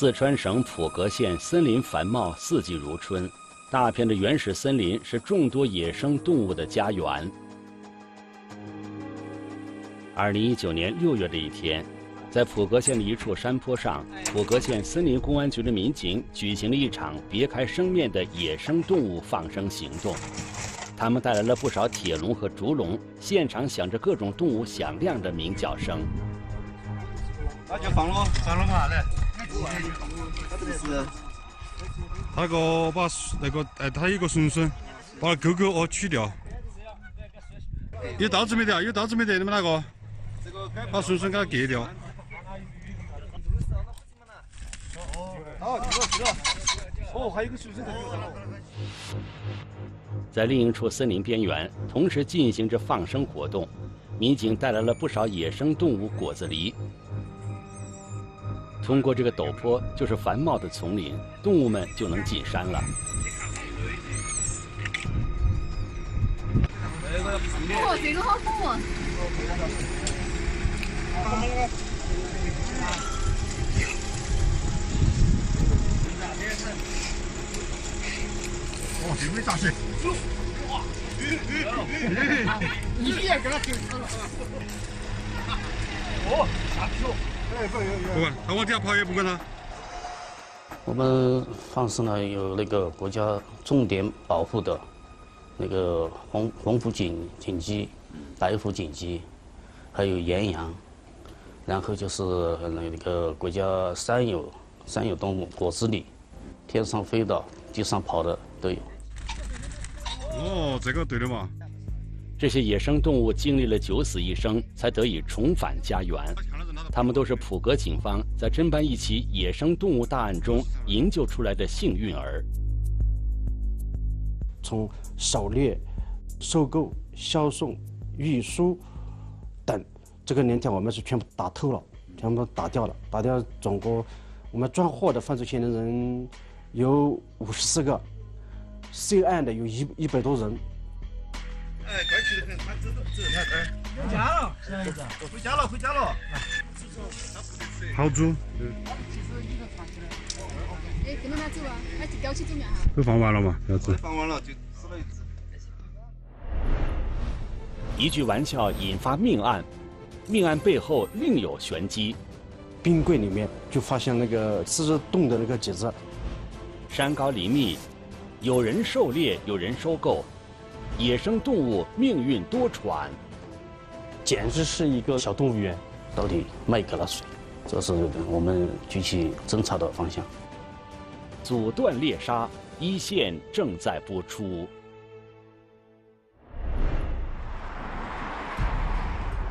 四川省普格县森林繁茂，四季如春，大片的原始森林是众多野生动物的家园。二零一九年六月的一天，在普格县的一处山坡上，普格县森林公安局的民警举行了一场别开生面的野生动物放生行动。他们带来了不少铁笼和竹笼，现场响着各种动物响亮的鸣叫声。那就放喽，放了嘛，来。他那个把那个哎，他有个绳绳，把钩钩哦取掉。有刀子没得啊？有刀子没得？你们哪个？把绳绳给它割掉。在另一处森林边缘，同时进行着放生活动。民警带来了不少野生动物果子狸。通过这个陡坡，就是繁茂的丛林，动物们就能进山了。哦，这个好恐啊！哦，这没咋事。哇！你别给他拼死了。哦，下去了。哎，不不管，他往底下跑也不管他。我们放生了有那个国家重点保护的，那个黄黄腹锦锦鸡、白腹锦鸡，还有岩羊，然后就是那个国家三有三有动物果子狸，天上飞的、地上跑的都有。哦，这个对的嘛。这些野生动物经历了九死一生，才得以重返家园。他们都是普格警方在侦办一起野生动物大案中营救出来的幸运儿。从狩猎、收购、销售、运输等这个链条，我们是全部打透了，全部打掉了。打掉总共，我们抓获的犯罪嫌疑人有五十四个，涉案的有一一百多人。哎，该去的很，他走走走，回家了，回家了，回家了。好猪。哎，跟着他走啊，他就叼起走面哈。都放完了嘛，要子。放完了就一只。一句玩笑引发命案，命案背后另有玄机。冰柜里面就发现那个四只冻的那个鸡子。山高林密，有人狩猎，有人收购。野生动物命运多舛，简直是一个小动物园。到底卖给了谁？这是我们具体侦查的方向。阻断猎杀，一线正在播出。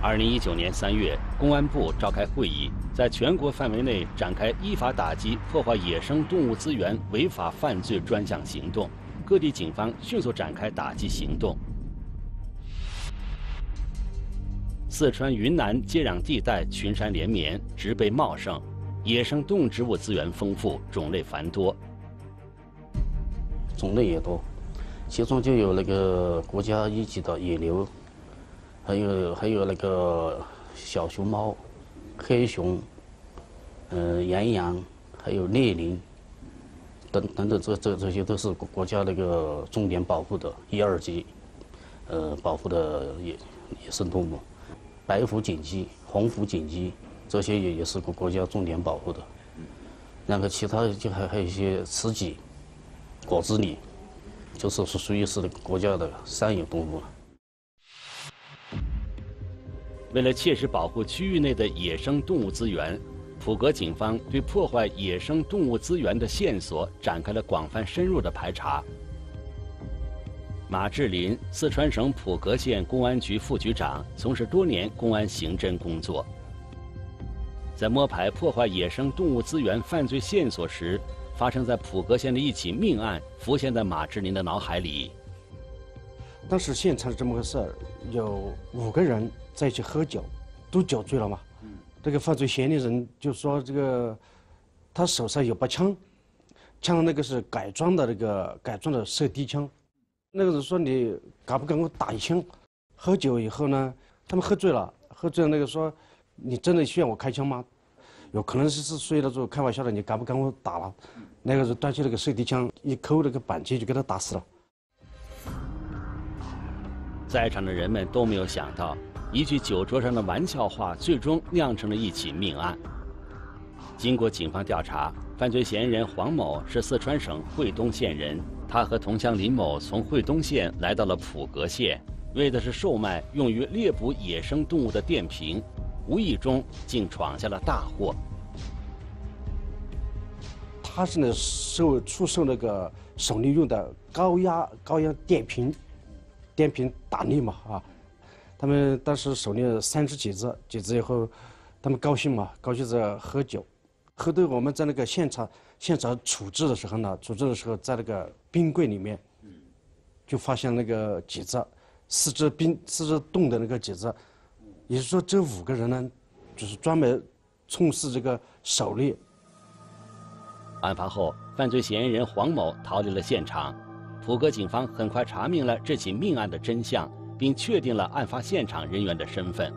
二零一九年三月，公安部召开会议，在全国范围内展开依法打击破坏野生动物资源违法犯罪专项行动。各地警方迅速展开打击行动。四川、云南接壤地带群山连绵，植被茂盛，野生动植物资源丰富，种类繁多。种类也多，其中就有那个国家一级的野牛，还有还有那个小熊猫、黑熊，呃，岩羊，还有猎羚。等等等，这这这些都是国国家那个重点保护的一二级，呃，保护的野野生动物，白腹锦鸡、红腹锦鸡，这些也也是国国家重点保护的。然后其他的就还还有一些雌鸡、果子狸，就是是属于是国家的三有动物了。为了切实保护区域内的野生动物资源。普格警方对破坏野生动物资源的线索展开了广泛深入的排查。马志林，四川省普格县公安局副局长，从事多年公安刑侦工作。在摸排破坏野生动物资源犯罪线索时，发生在普格县的一起命案浮现在马志林的脑海里。当时现场是这么个事儿：有五个人在一起喝酒，都酒醉了嘛。这个犯罪嫌疑人就说：“这个他手上有把枪，枪那个是改装的那个改装的射击枪。那个人说：‘你敢不敢给我打一枪？’喝酒以后呢，他们喝醉了，喝醉了那个说：‘你真的需要我开枪吗？’有可能是是属于那种开玩笑的，你敢不敢我打了？那个人端起那个手提枪，一扣那个扳机就给他打死了。在场的人们都没有想到，一句酒桌上的玩笑话，最终酿成了一起命案。经过警方调查，犯罪嫌疑人黄某是四川省会东县人，他和同乡林某从会东县来到了普格县，为的是售卖用于猎捕野生动物的电瓶，无意中竟闯下了大祸。他是那售出售那个手里用的高压高压电瓶，电瓶打猎嘛啊，他们当时手里三只几只，几只以后，他们高兴嘛，高兴在喝酒，喝的我们在那个现场现场处置的时候呢，处置的时候在那个冰柜里面，就发现那个几只，四只冰四只冻的那个几只，也就是说这五个人呢，就是专门从事这个狩猎。案发后，犯罪嫌疑人黄某逃离了现场。普格警方很快查明了这起命案的真相，并确定了案发现场人员的身份。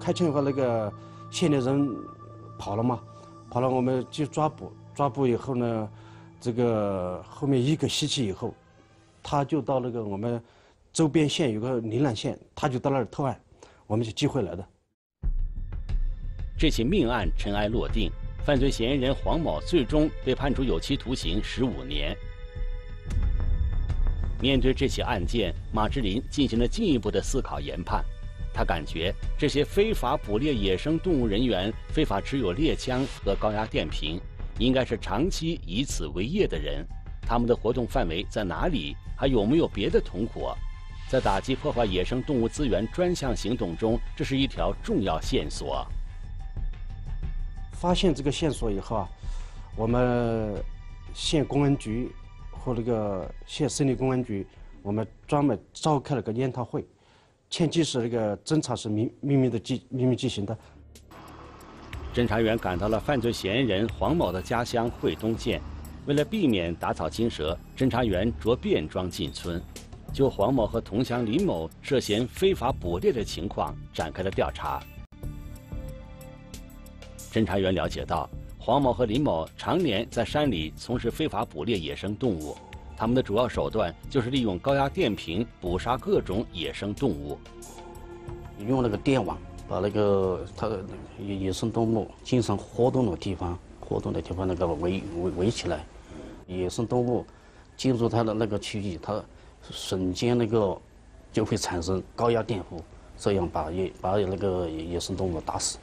开枪以后，那个嫌疑人跑了嘛？跑了，我们就抓捕。抓捕以后呢，这个后面一个星期以后，他就到那个我们周边县有个宁兰县，他就到那儿投案，我们就寄回来的。这起命案尘埃落定。犯罪嫌疑人黄某最终被判处有期徒刑十五年。面对这起案件，马志林进行了进一步的思考研判。他感觉这些非法捕猎野生动物人员非法持有猎枪和高压电瓶，应该是长期以此为业的人。他们的活动范围在哪里？还有没有别的同伙？在打击破坏野生动物资源专项行动中，这是一条重要线索。发现这个线索以后啊，我们县公安局和那个县森林公安局，我们专门召开了个研讨会。前期是那个侦查是秘秘密的进秘密进行的。侦查员赶到了犯罪嫌疑人黄某的家乡惠东县，为了避免打草惊蛇，侦查员着便装进村，就黄某和同乡林某涉嫌非法捕猎的情况展开了调查。侦查员了解到，黄某和林某常年在山里从事非法捕猎野生动物，他们的主要手段就是利用高压电瓶捕杀各种野生动物。用那个电网把那个它野野生动物经常活动的地方、活动的地方那个围围围起来，野生动物进入它的那个区域，它瞬间那个就会产生高压电弧，这样把野把那个野生动物打死。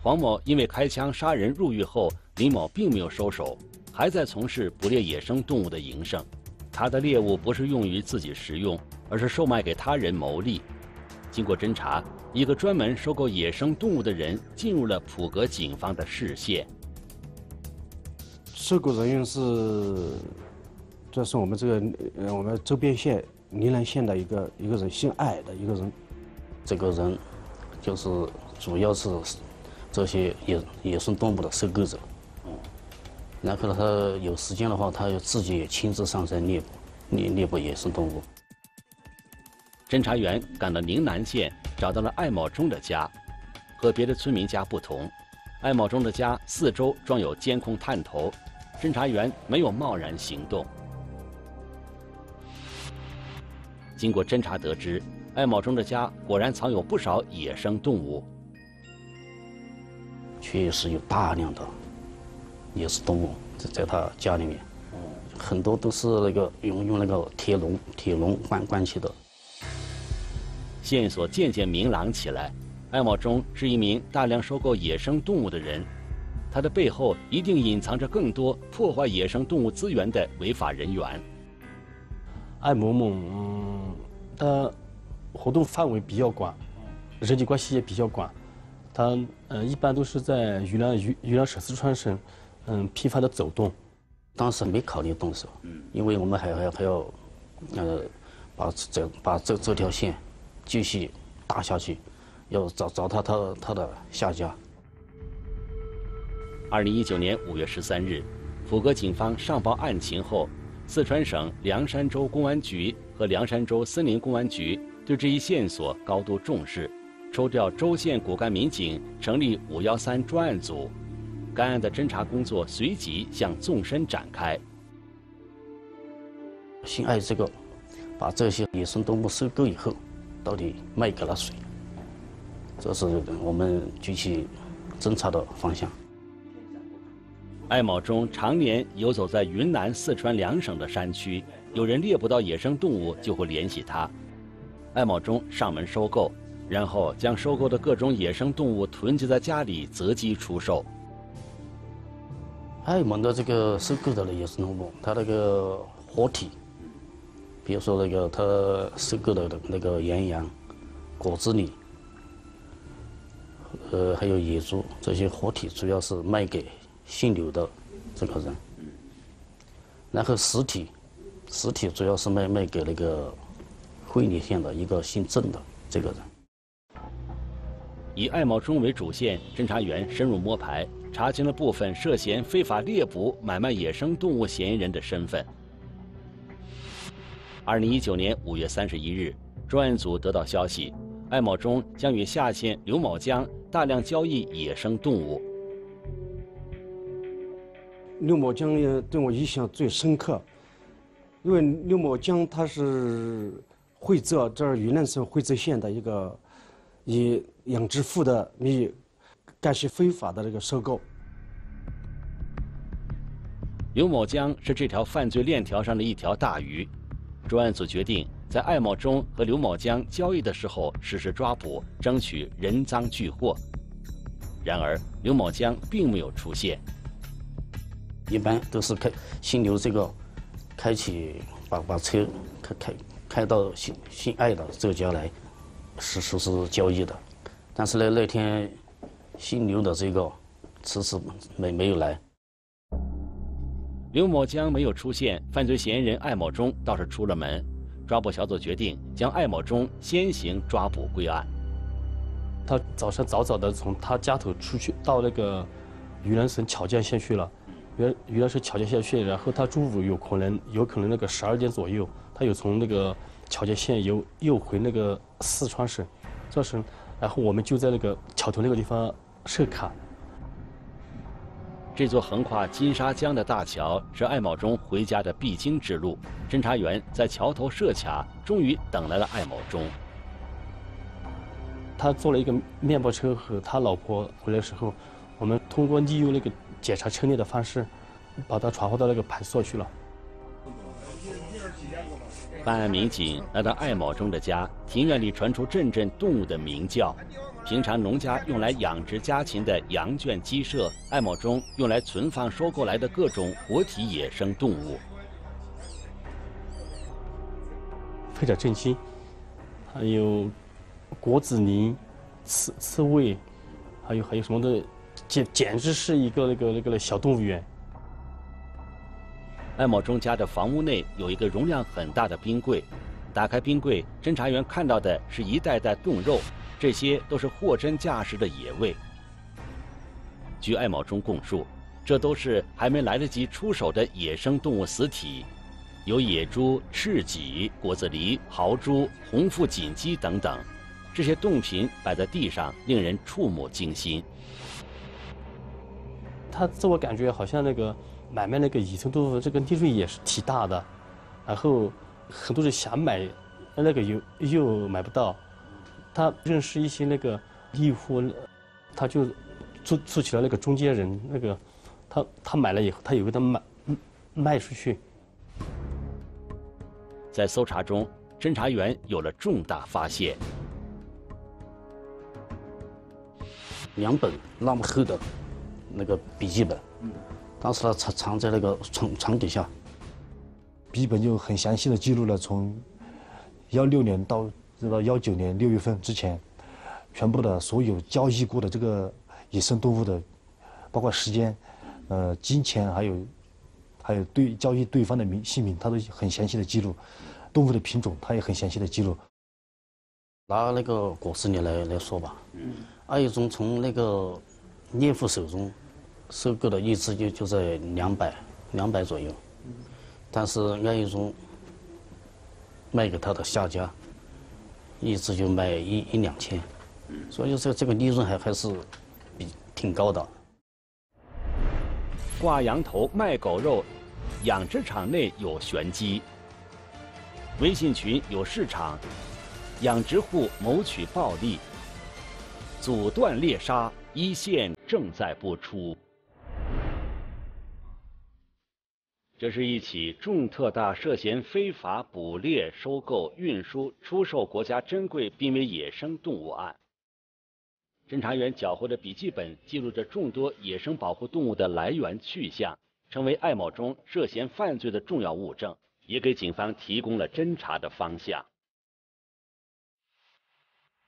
黄某因为开枪杀人入狱后，李某并没有收手，还在从事捕猎野生动物的营生。他的猎物不是用于自己食用，而是售卖给他人牟利。经过侦查，一个专门收购野生动物的人进入了普格警方的视线。收购人员是，这是我们这个呃我们周边县宁南县的一个一个人，姓艾的一个人。这个人就是主要是。这些野野生动物的收购者，然后呢，他有时间的话，他就自己也亲自上山猎捕，猎猎捕野生动物。侦查员赶到宁南县，找到了艾某忠的家。和别的村民家不同，艾某忠的家四周装有监控探头，侦查员没有贸然行动。经过侦查得知，艾某忠的家果然藏有不少野生动物。确实有大量的野生动物在在他家里面，很多都是那个用用那个铁笼铁笼关关起的。线索渐渐明朗起来，艾某忠是一名大量收购野生动物的人，他的背后一定隐藏着更多破坏野生动物资源的违法人员。艾某某，嗯，他活动范围比较广，人际关系也比较广。他呃一般都是在云南云云南省四川省，嗯批发的走动。当时没考虑动手，嗯，因为我们还还还要，呃，把这把这这条线继续打下去，要找找他他他的下家。二零一九年五月十三日，普格警方上报案情后，四川省凉山州公安局和凉山州森林公安局对这一线索高度重视。抽调州县骨干民警成立“五幺三”专案组，该案的侦查工作随即向纵深展开。姓艾这个，把这些野生动物收购以后，到底卖给了谁？这是我们具体侦查的方向。艾某忠常年游走在云南、四川两省的山区，有人猎捕到野生动物就会联系他。艾某忠上门收购，然后将收购的各种野生动物囤积在家里，择机出售。艾某的这个收购的野生动物，它那个活体，比如说那个他收购的那个岩羊、果子狸，呃，还有野猪这些活体，主要是卖给。姓刘的这个人，然后实体，实体主要是卖卖给那个会理县的一个姓郑的这个人。以艾茂忠为主线，侦查员深入摸排，查清了部分涉嫌非法猎捕、买卖野生动物嫌疑人的身份。二零一九年五月三十一日，专案组得到消息，艾某忠将与下线刘某江大量交易野生动物。刘某江也对我印象最深刻，因为刘某江他是惠泽这儿云南省惠泽县的一个以养殖户的名义干些非法的这个收购。刘某江是这条犯罪链条上的一条大鱼，专案组决定在艾某忠和刘某江交易的时候实施抓捕，争取人赃俱获。然而刘某江并没有出现。一般都是开姓刘这个，开启把把车开开开到姓姓艾的这个家来，实实施交易的。但是呢，那天姓刘的这个迟迟没没有来。刘某江没有出现，犯罪嫌疑人艾某忠倒是出了门。抓捕小组决定将艾某忠先行抓捕归案。他早上早早的从他家头出去，到那个云南省巧江县去了。原云南省巧江县去，然后他中午有可能有可能那个十二点左右，他又从那个巧江县又又回那个四川省，这时，然后我们就在那个桥头那个地方设卡。这座横跨金沙江的大桥是艾某忠回家的必经之路，侦查员在桥头设卡，终于等来了艾某忠。他坐了一个面包车和他老婆回来时候，我们通过利用那个。检查车辆的方式，把他传唤到那个派出所去了。办案民警来到艾某忠的家，庭院里传出阵阵动物的鸣叫。平常农家用来养殖家禽的羊圈、鸡舍，艾某忠用来存放收购来的各种活体野生动物。非常震惊，还有果子狸、刺刺猬，还有还有什么的。简简直是一个那个那个小动物园。艾某忠家的房屋内有一个容量很大的冰柜，打开冰柜，侦查员看到的是一袋袋冻肉，这些都是货真价实的野味。据艾某忠供述，这都是还没来得及出手的野生动物死体，有野猪、赤脊、果子狸、豪猪、红腹锦鸡等等，这些冻品摆在地上，令人触目惊心。他自我感觉好像那个买卖那个野生动物，这个利润也是挺大的，然后很多人想买，那个又又买不到。他认识一些那个利户，他就做做起了那个中间人，那个他他买了以后，他有给他卖卖出去。在搜查中，侦查员有了重大发现，两本那么厚的。那个笔记本，当时他藏藏在那个床床底下。笔记本就很详细的记录了从幺六年到这个幺九年六月份之前，全部的所有交易过的这个野生动物的，包括时间、呃金钱，还有还有对交易对方的名姓名，他都很详细的记录。动物的品种，他也很详细的记录。拿那个果实狸来来说吧，嗯二一中从那个猎户手中。收购的一只就就在两百两百左右，但是安一中卖给他的下家，一只就卖一一两千，所以说这个利润还还是挺高的。挂羊头卖狗肉，养殖场内有玄机。微信群有市场，养殖户谋取暴利，阻断猎杀，一线正在播出。这是一起重特大涉嫌非法捕猎、收购、运输、出售国家珍贵濒危野生动物案。侦查员缴获的笔记本记录着众多野生保护动物的来源去向，成为艾某中涉嫌犯罪的重要物证，也给警方提供了侦查的方向。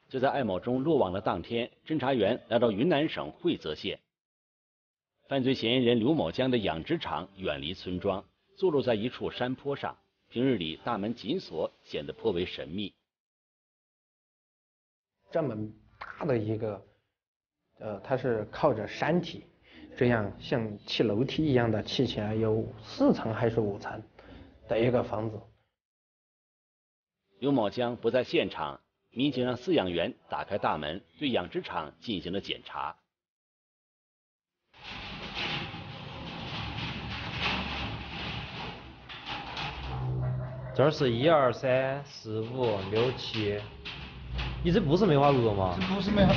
就在艾某中落网的当天，侦查员来到云南省会泽县。犯罪嫌疑人刘某江的养殖场远离村庄，坐落在一处山坡上。平日里大门紧锁，显得颇为神秘。这么大的一个，呃，它是靠着山体，这样像砌楼梯一样的砌起来，有四层还是五层的一个房子。刘某江不在现场，民警让饲养员打开大门，对养殖场进行了检查。这儿是一二三四五六七，你这不是梅花鹿吗？这不是梅花，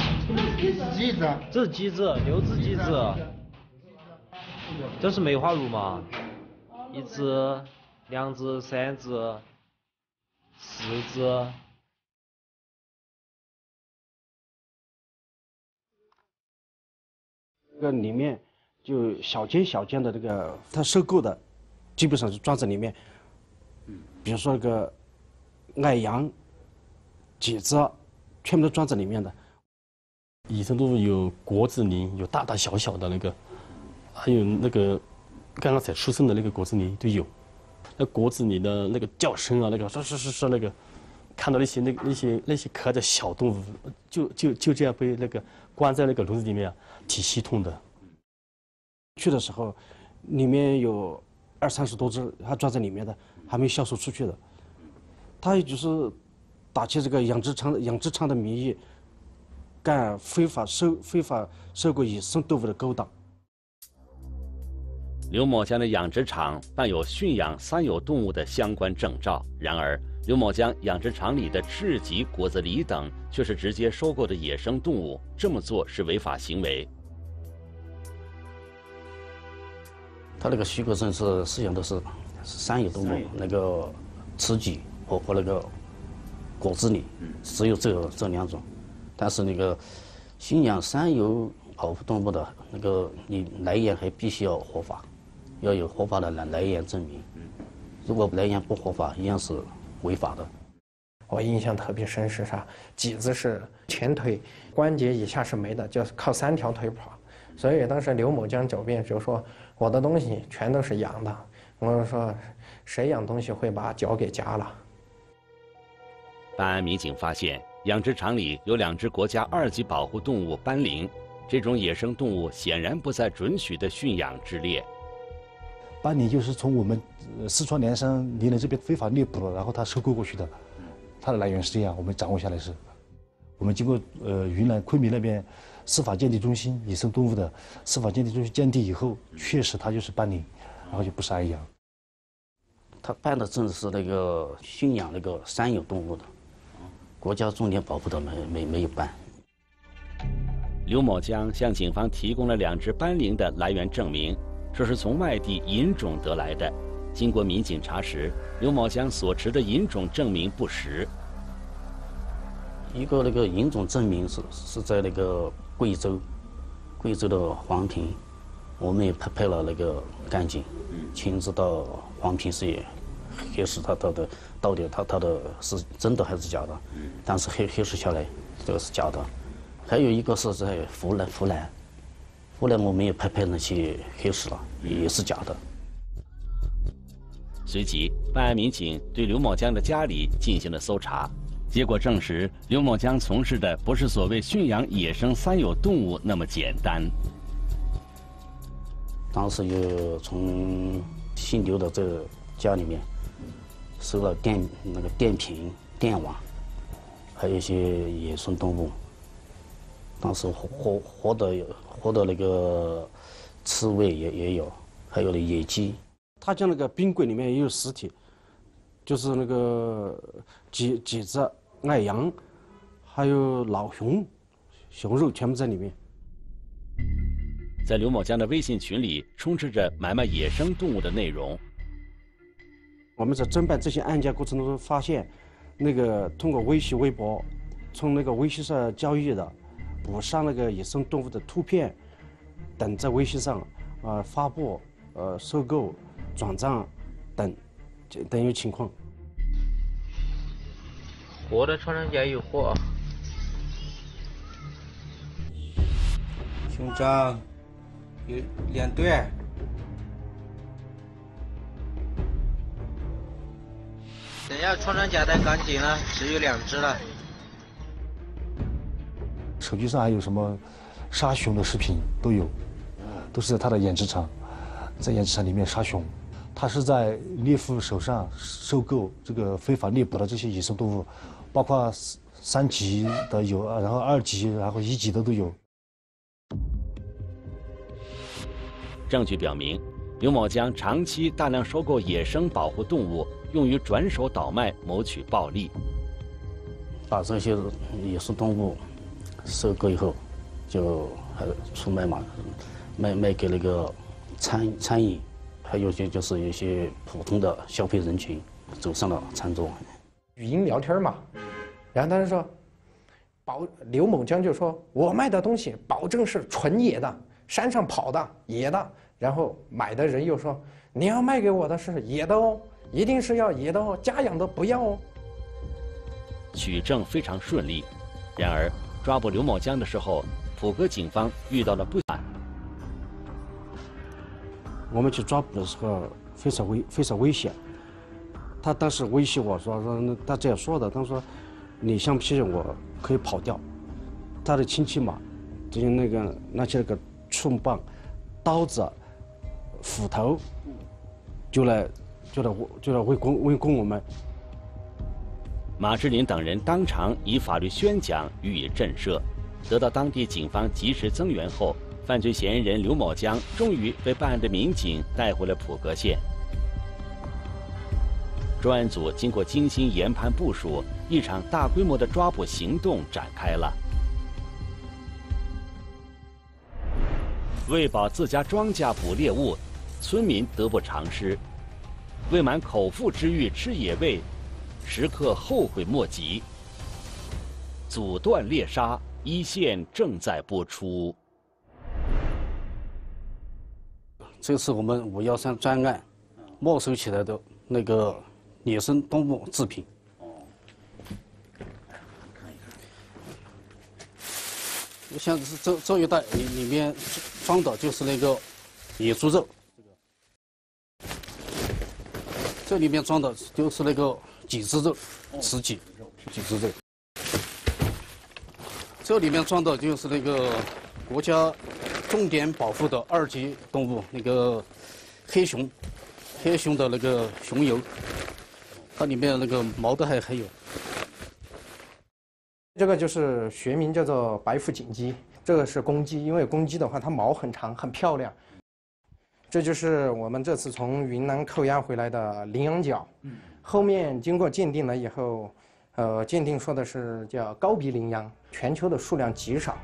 这是几只？这是几只？六只鸡子？这是梅花鹿吗？一只、两只、三只、四只。这个里面就小间小间的这个，他收购的，基本上是装在里面。比如说那个矮羊、几只，全部都装在里面的。野生动物有国字林，有大大小小的那个，还有那个刚刚才出生的那个国字狸都有。那国字梨的那个叫声啊，那个是是是是那个，看到那些那那些那些可爱的小动物，就就就这样被那个关在那个笼子里面，挺心痛的。去的时候，里面有二三十多只，还装在里面的。还没销售出去的，他也就是打起这个养殖场养殖场的名义，干非法收非法收购野生动物的勾当。刘某江的养殖场办有驯养三有动物的相关证照，然而刘某江养殖场里的赤棘、果子狸等却是直接收购的野生动物，这么做是违法行为。他那个许可证是饲养的是。三有动物，那个雌鸡和和那个果子狸，只有这这两种。但是那个信仰三有保护动物的那个，你来源还必须要合法，要有合法的来来源证明。如果来源不合法，一样是违法的。我印象特别深是啥？几子是前腿关节以下是没的，就是靠三条腿跑。所以当时刘某江狡辩就说：“我的东西全都是养的。”我说，谁养东西会把脚给夹了？办案民警发现，养殖场里有两只国家二级保护动物斑羚，这种野生动物显然不在准许的驯养之列。斑羚就是从我们四川凉山岭南这边非法猎捕了，然后他收购过去的，它的来源是这样，我们掌握下来是。我们经过呃云南昆明那边司法鉴定中心野生动物的司法鉴定中心鉴定以后，确实它就是斑羚。然后就不是安阳。他办的证是那个驯养那个三有动物的，国家重点保护的没没没有办。刘某江向警方提供了两只斑羚的来源证明，说是从外地引种得来的。经过民警查实，刘某江所持的引种证明不实。一个那个引种证明是是在那个贵州，贵州的黄平。我们也拍拍了那个干警，亲自到黄平市也核实他他的到底他他的是真的还是假的，但是核核实下来这个是假的。还有一个是在湖南湖南，湖南我们也派派人去核实了，也是假的。随即，办案民警对刘某江的家里进行了搜查，结果证实刘某江从事的不是所谓驯养野生三有动物那么简单。当时就从姓刘的这个家里面收了电那个电瓶、电网，还有一些野生动物，当时活活活的有活的那个刺猬也也有，还有那野鸡。他家那个冰柜里面也有尸体，就是那个几几只矮羊，还有老熊，熊肉全部在里面。在刘某江的微信群里充斥着买卖野生动物的内容。我们在侦办这些案件过程当中发现，那个通过微信、微博，从那个微信上交易的，捕杀那个野生动物的图片等，在微信上呃发布、呃收购、转账等等有情况。活的穿山甲有货。胸章有两对。等下穿山甲的赶紧了，只有两只了。手机上还有什么杀熊的视频都有，都是在他的养殖场，在养殖场里面杀熊。他是在猎户手上收购这个非法猎捕的这些野生动物，包括三级的有，然后二级，然后一级的都有。证据表明，刘某将长期大量收购野生保护动物。用于转手倒卖谋取暴利，把这些野生动物收购以后，就还出卖嘛，卖卖给那个餐餐饮，还有些就是一些普通的消费人群走上了餐桌。语音聊天嘛，然后他就说，保刘某江就说，我卖的东西保证是纯野的，山上跑的野的，然后买的人又说，你要卖给我的是野的哦。一定是要野的哦，家养的不要哦。取证非常顺利，然而抓捕刘某江的时候，普格警方遇到了不安。我们去抓捕的时候非常危非常危险。他当时威胁我说说他这样说的，他说你相信我可以跑掉。他的亲戚嘛，就用那个拿起那个寸棒、刀子、斧头，就来。就来就来围攻围攻我们。马志林等人当场以法律宣讲予以震慑，得到当地警方及时增援后，犯罪嫌疑人刘某江终于被办案的民警带回了普格县。专案组经过精心研判部署，一场大规模的抓捕行动展开了。为保自家庄稼捕猎物，村民得不偿失。为满口腹之欲吃野味，时刻后悔莫及。阻断猎杀一线正在播出。这是我们五幺三专案没收起来的那个野生动物制品。像这这一袋里里面装的就是那个野猪肉。这里面装的就是那个脊子肉，十脊，脊子肉。这里面装的就是那个国家重点保护的二级动物，那个黑熊，黑熊的那个熊油，它里面那个毛都还还有。这个就是学名叫做白腹锦鸡，这个是公鸡，因为公鸡的话它毛很长，很漂亮。这就是我们这次从云南扣押回来的羚羊角，后面经过鉴定了以后，呃，鉴定说的是叫高鼻羚羊，全球的数量极少。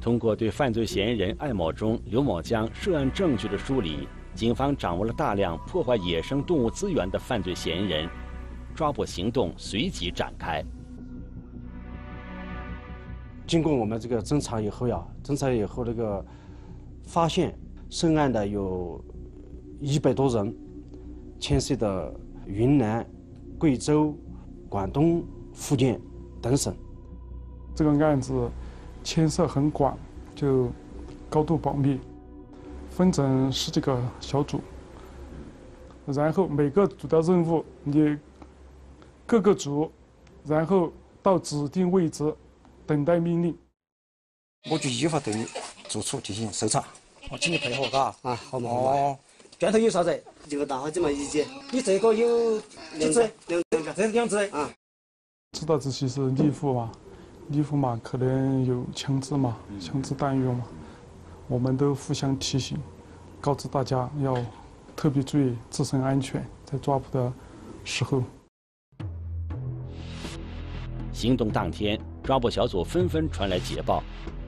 通过对犯罪嫌疑人艾某忠、刘某江涉案证据的梳理，警方掌握了大量破坏野生动物资源的犯罪嫌疑人，抓捕行动随即展开。经过我们这个侦查以后呀，侦查以后这个发现。涉案的有一百多人，牵涉的云南、贵州、广东、福建等省。这个案子牵涉很广，就高度保密，分成十几个小组，然后每个组的任务，你各个组，然后到指定位置等待命令。我就依法对你住处进行搜查。我请你配合，嘎啊，好嘛。哦，砖头有啥子？就大伙子嘛，一级。你这个有两只，两两个，这是两只啊。知道这些是猎户嘛？礼服嘛，可能有枪支嘛，枪支弹药嘛，我们都互相提醒，告知大家要特别注意自身安全，在抓捕的时候。行动当天，抓捕小组纷纷传来捷报，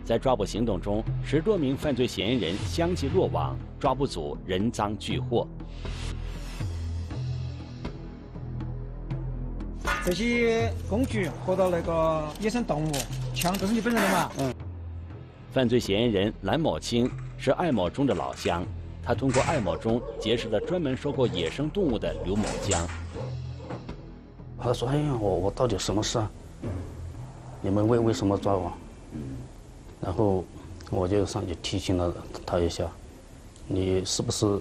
在抓捕行动中，十多名犯罪嫌疑人相继落网，抓捕组人赃俱获。这些工具和到那个野生动物，枪都是你本人的嘛？嗯。犯罪嫌疑人蓝某清是艾某忠的老乡，他通过艾某忠结识了专门收购野生动物的刘某江。他说：“哎呀，我我到底什么事啊？你们为为什么抓我？”然后我就上去提醒了他一下：“你是不是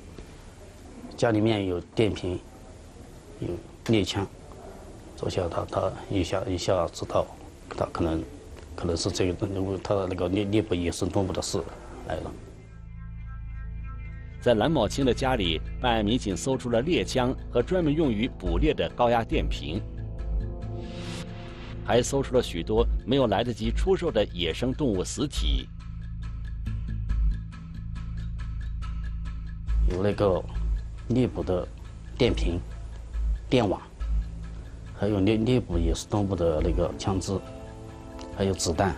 家里面有电瓶，有猎枪？”坐下，他他一下一下知道，他可能可能是这个，因为他那个猎猎捕野生动物的事来了。在蓝某清的家里，办案民警搜出了猎枪和专门用于捕猎的高压电瓶，还搜出了许多没有来得及出售的野生动物死体，有那个猎捕的电瓶、电网。还有猎猎捕野生动物的那个枪支，还有子弹，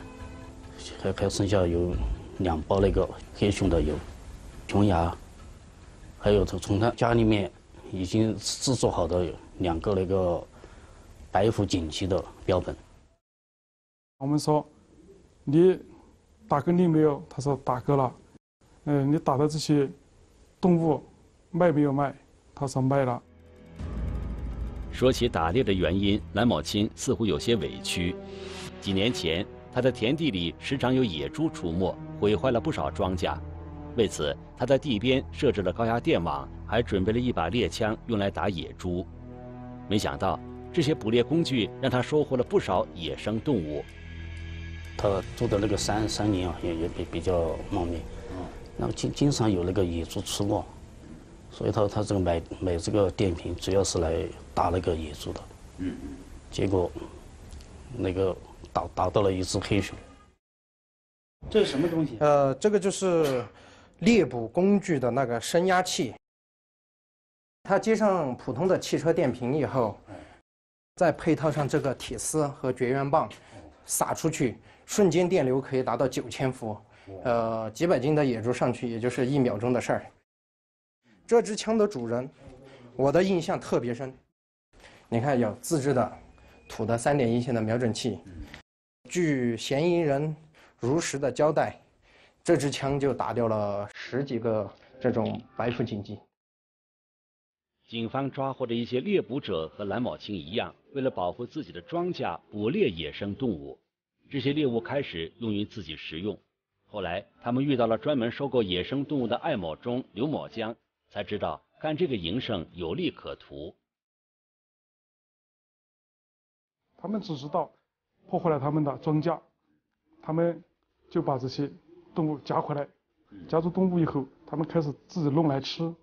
还还剩下有两包那个黑熊的油，琼崖，还有从从他家里面已经制作好的两个那个白虎锦旗的标本。我们说，你打个猎没有？他说打个了。嗯，你打的这些动物卖没有卖？他说卖了。说起打猎的原因，蓝某清似乎有些委屈。几年前，他的田地里时常有野猪出没，毁坏了不少庄稼。为此，他在地边设置了高压电网，还准备了一把猎枪用来打野猪。没想到，这些捕猎工具让他收获了不少野生动物。他住的那个山山林啊，也也比比较茂密，那么经经常有那个野猪出没。所以他他这个买买这个电瓶，主要是来打那个野猪的。嗯嗯。结果，那个打打到了一只黑熊。这是什么东西？呃，这个就是猎捕工具的那个升压器。它接上普通的汽车电瓶以后，再配套上这个铁丝和绝缘棒，撒出去，瞬间电流可以达到九千伏。呃，几百斤的野猪上去，也就是一秒钟的事儿。这支枪的主人，我的印象特别深。你看，有自制的土的三点一线的瞄准器。据嫌疑人如实的交代，这支枪就打掉了十几个这种白腹锦鸡。警方抓获的一些猎捕者和蓝某清一样，为了保护自己的庄稼，捕猎野生动物。这些猎物开始用于自己食用，后来他们遇到了专门收购野生动物的艾某忠、刘某江。才知道干这个营生有利可图。他们只知道破坏了他们的庄稼，他们就把这些动物夹回来，夹住动物以后，他们开始自己弄来吃，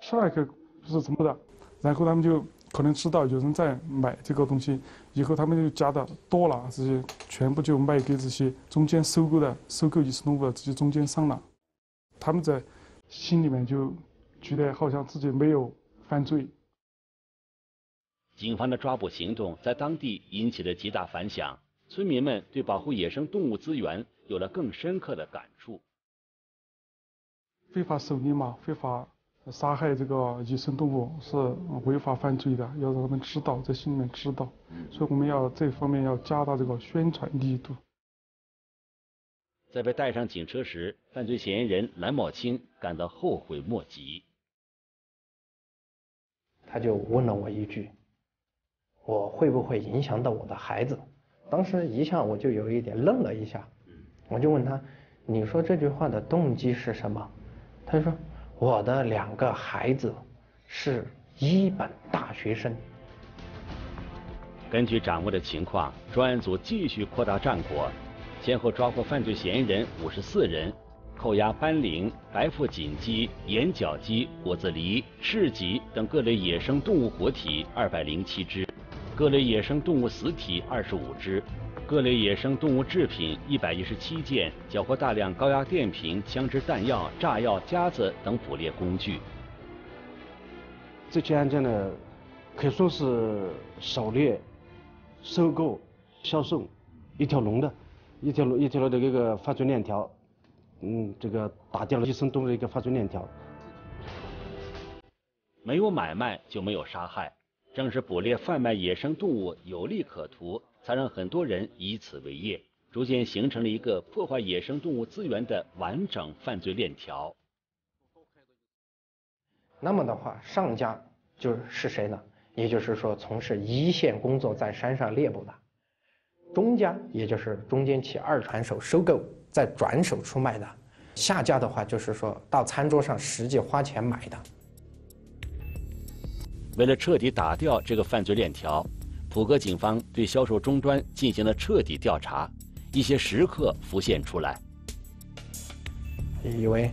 吃了以后就是怎么的，然后他们就可能知道有人在买这个东西，以后他们就夹的多了，这些全部就卖给这些中间收购的收购野生动物的这些中间商了，他们在心里面就。觉得好像自己没有犯罪。警方的抓捕行动在当地引起了极大反响，村民们对保护野生动物资源有了更深刻的感触。非法狩猎嘛，非法杀害这个野生动物是违法犯罪的，要让他们知道，在心里面知道。所以我们要这方面要加大这个宣传力度。在被带上警车时，犯罪嫌疑人蓝某清感到后悔莫及。他就问了我一句：“我会不会影响到我的孩子？”当时一下我就有一点愣了一下，我就问他：“你说这句话的动机是什么？”他说：“我的两个孩子是一本大学生。”根据掌握的情况，专案组继续扩大战果，先后抓获犯罪嫌疑人五十四人。扣押斑羚、白腹锦鸡、眼角鸡、果子狸、赤脊等各类野生动物活体二百零七只，各类野生动物死体二十五只，各类野生动物制品一百一十七件，缴获大量高压电瓶、枪支弹药、炸药夹子等捕猎工具。这起案件呢，可以说是狩猎、收购、销售一条龙的，一条龙一条龙的这个犯罪链条，嗯，这个打掉了野生动物的一个犯罪链条。没有买卖就没有杀害。正是捕猎、贩卖野生动物有利可图，才让很多人以此为业，逐渐形成了一个破坏野生动物资源的完整犯罪链条。那么的话，上家就是谁呢？也就是说，从事一线工作在山上猎捕的；中家，也就是中间起二传手收购再转手出卖的；下家的话，就是说到餐桌上实际花钱买的。为了彻底打掉这个犯罪链条，普格警方对销售终端进行了彻底调查，一些食客浮现出来。以为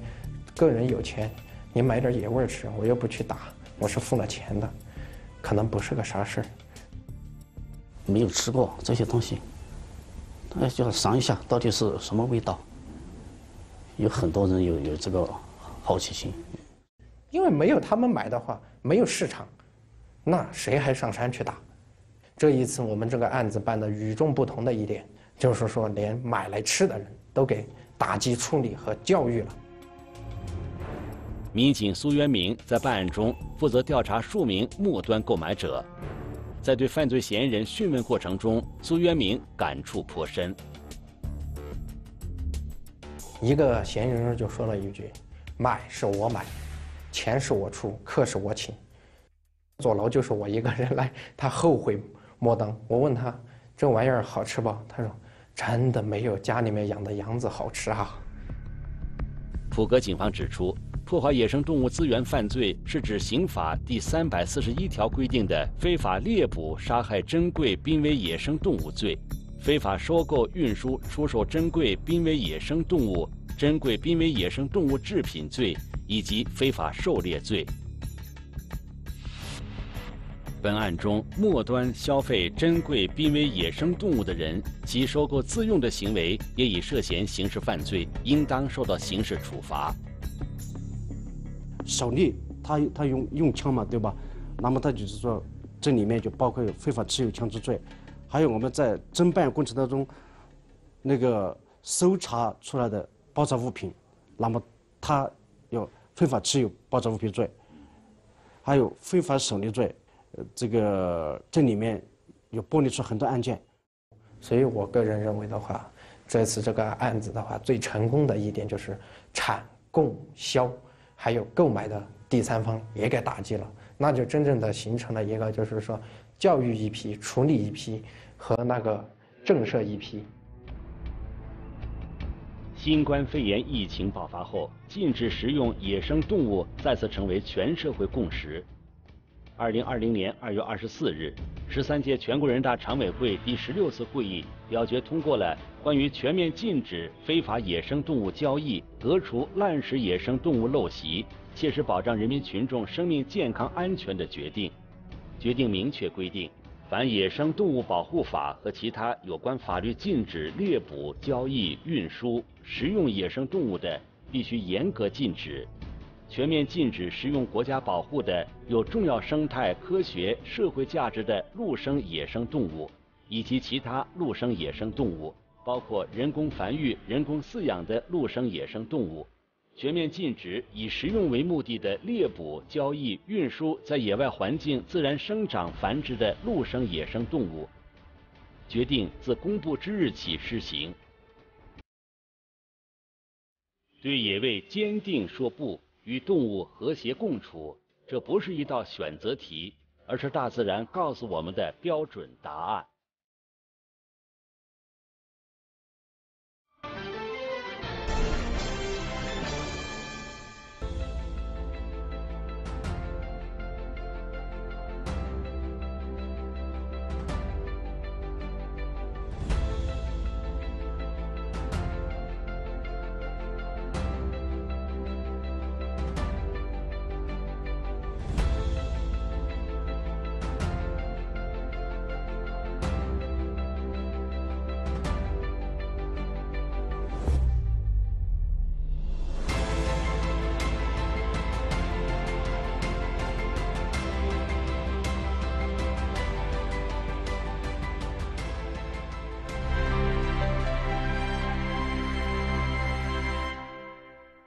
个人有钱，你买点野味吃，我又不去打，我是付了钱的，可能不是个啥事儿。没有吃过这些东西，那就要尝一下到底是什么味道。有很多人有有这个好奇心，因为没有他们买的话，没有市场。那谁还上山去打？这一次我们这个案子办的与众不同的一点，就是说连买来吃的人都给打击处理和教育了。民警苏元明在办案中负责调查数名末端购买者，在对犯罪嫌疑人讯问过程中，苏元明感触颇深。一个嫌疑人就说了一句：“买是我买，钱是我出，客是我请。”坐牢就是我一个人来，他后悔莫当。我问他这玩意儿好吃不？他说真的没有家里面养的羊子好吃啊。普格警方指出，破坏野生动物资源犯罪是指刑法第三百四十一条规定的非法猎捕、杀害珍贵濒危野生动物罪，非法收购、运输、出售珍贵濒危野生动物、珍贵濒危野生动物制品罪以及非法狩猎罪。本案中，末端消费珍贵濒危野生动物的人，其收购自用的行为也已涉嫌刑事犯罪，应当受到刑事处罚。狩猎，他他用用枪嘛，对吧？那么他就是说，这里面就包括有非法持有枪支罪，还有我们在侦办过程当中，那个搜查出来的爆炸物品，那么他有非法持有爆炸物品罪，还有非法狩猎罪。呃，这个这里面有剥离出很多案件，所以我个人认为的话，这次这个案子的话，最成功的一点就是产、供、销，还有购买的第三方也给打击了，那就真正的形成了一个就是说教育一批、处理一批和那个震慑一批。新冠肺炎疫情爆发后，禁止食用野生动物再次成为全社会共识。二零二零年二月二十四日，十三届全国人大常委会第十六次会议表决通过了关于全面禁止非法野生动物交易、革除滥食野生动物陋习、切实保障人民群众生命健康安全的决定。决定明确规定，凡野生动物保护法和其他有关法律禁止猎捕、交易、运输、食用野生动物的，必须严格禁止。全面禁止食用国家保护的有重要生态、科学、社会价值的陆生野生动物，以及其他陆生野生动物，包括人工繁育、人工饲养的陆生野生动物。全面禁止以食用为目的的猎捕、交易、运输在野外环境自然生长繁殖的陆生野生动物。决定自公布之日起施行。对野味坚定说不。与动物和谐共处，这不是一道选择题，而是大自然告诉我们的标准答案。